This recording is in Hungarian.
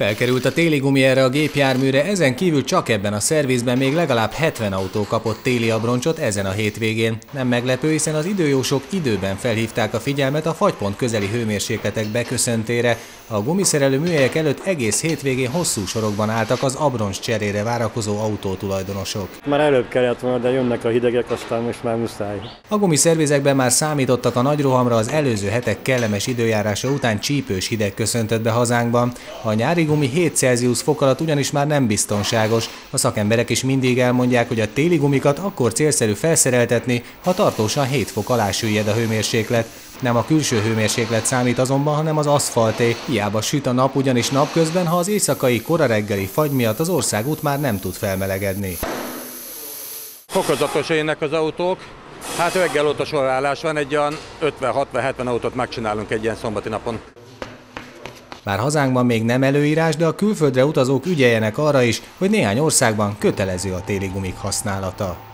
Felkerült a téli gumi erre a gépjárműre, ezen kívül csak ebben a szervizben még legalább 70 autó kapott téli abroncsot ezen a hétvégén. Nem meglepő, hiszen az időjósok időben felhívták a figyelmet a fagypont közeli hőmérsékletek beköszöntére. A gumiszerelő műhelyek előtt egész hétvégén hosszú sorokban álltak az abroncs cserére várakozó autótulajdonosok. Már előbb kellett volna, de jönnek a hidegek, aztán most már muszáj. A gumiszervizekben már számítottak a nagy rohamra az előző hetek kellemes időjárása után csípős hideg köszöntött be hazánkban. A nyári gumi 7 Celsius fok alatt ugyanis már nem biztonságos. A szakemberek is mindig elmondják, hogy a téli gumikat akkor célszerű felszereltetni, ha tartósan 7 fok alá süllyed a hőmérséklet. Nem a külső hőmérséklet számít azonban, hanem az aszfalté. Hiába süt a nap ugyanis napközben, ha az éjszakai kora reggeli fagy miatt az országút már nem tud felmelegedni. Fokozatos énnek az autók. Hát reggel óta sorálás van, egy olyan 50-60-70 autót megcsinálunk egy ilyen szombati napon. Bár hazánkban még nem előírás, de a külföldre utazók ügyeljenek arra is, hogy néhány országban kötelező a téli gumik használata.